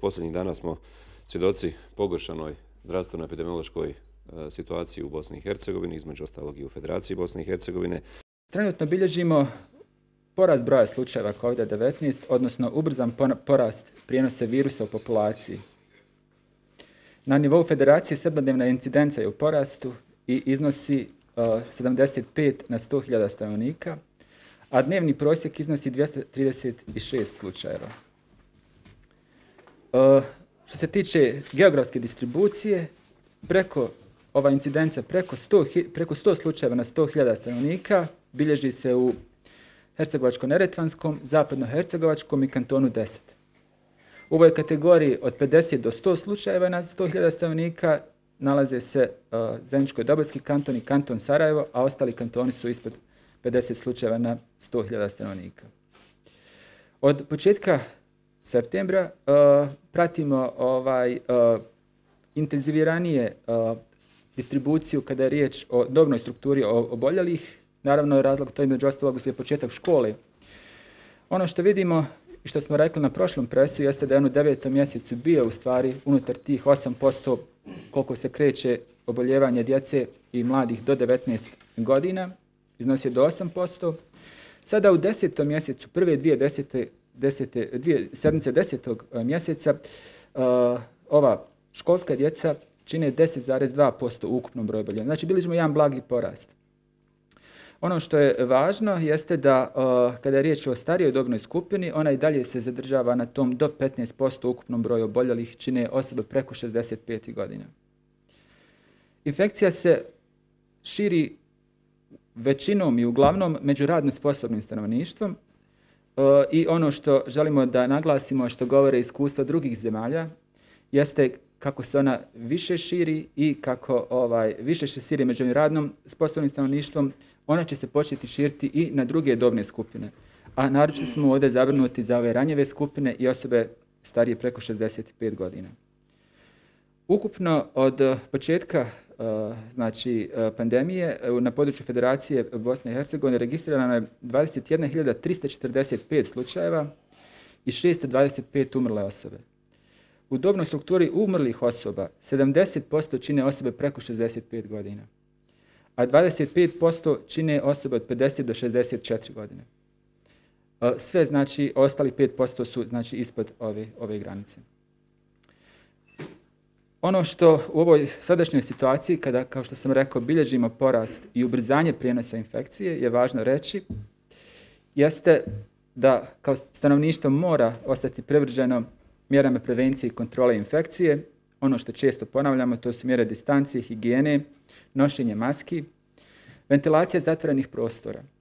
posljednjih dana smo svjedoci pogoršanoj zdravstveno-epidemiološkoj e, situaciji u Bosni i Hercegovini, između ostalog i u Federaciji Bosne i Hercegovine. Trenutno bilježimo porast broja slučajeva COVID-19, odnosno ubrzan porast prijenose virusa u populaciji. Na nivou Federacije srednodnevna incidencija je u porastu i iznosi e, 75 na 100.000 stanovnika, a dnevni prosjek iznosi 236 slučajeva. Eh, što se tiče geografske distribucije, preko ova incidencija preko 100, preko 100 slučajeva na 100.000 stanovnika bilježi se u Hercegovačko-Neretvanskom, Zapadno-Hercegovačkom i kantonu 10. U ovoj kategoriji od 50 do 100 slučajeva na 100.000 stanovnika nalaze se uh, Zeničko Dobojski kanton i kanton Sarajevo, a ostali kantoni su ispod 50 slučajeva na 100.000 stanovnika. Od početka septembra uh, pratimo ovaj uh, intenziviranije uh, distribuciju kada je riječ o dobnoj strukturi oboljelih. Naravno je razlog to između ostalog je početak škole. Ono što vidimo i što smo rekli na prošlom presu jeste da je ono u devetom mjesecu bio u stvari unutar tih 8% koliko se kreće oboljevanje djece i mladih do 19 godina, iznosio do 8%. Sada u desetom mjesecu, prve dvije desete, desete, dvije sedmice desetog e, mjeseca, uh, ova školska djeca čine 10,2% u ukupnom broju oboljenja. Znači, bili smo jedan blagi porast. Ono što je važno jeste da uh, kada je riječ o starijoj dobnoj skupini, ona i dalje se zadržava na tom do 15% u ukupnom broju oboljelih, čine osobe preko 65 godina. Infekcija se širi većinom i uglavnom među radno sposobnim stanovništvom i ono što želimo da naglasimo, što govore iskustva drugih zemalja, jeste kako se ona više širi i kako ovaj više se širi među radnom sposobnim stanovništvom, ona će se početi širiti i na druge dobne skupine. A naročito smo ovdje zabrnuti za ove ranjeve skupine i osobe starije preko 65 godina. Ukupno od početka Eh, znači, eh, pandemije eh, na području Federacije Bosne i Hercegovine registrirano je 21.345 slučajeva i 625 umrle osobe. U dobnoj strukturi umrlih osoba 70% čine osobe preko 65 godina, a 25% čine osobe od 50 do 64 godine. Sve znači, ostali 5% su znači ispod ove, ove granice. Ono što u ovoj sadašnjoj situaciji, kada, kao što sam rekao, bilježimo porast i ubrzanje prijenosa infekcije, je važno reći, jeste da kao stanovništvo mora ostati prevrženo mjerama prevencije i kontrole infekcije, ono što često ponavljamo, to su mjere distancije, higijene, nošenje maski, ventilacija zatvorenih prostora –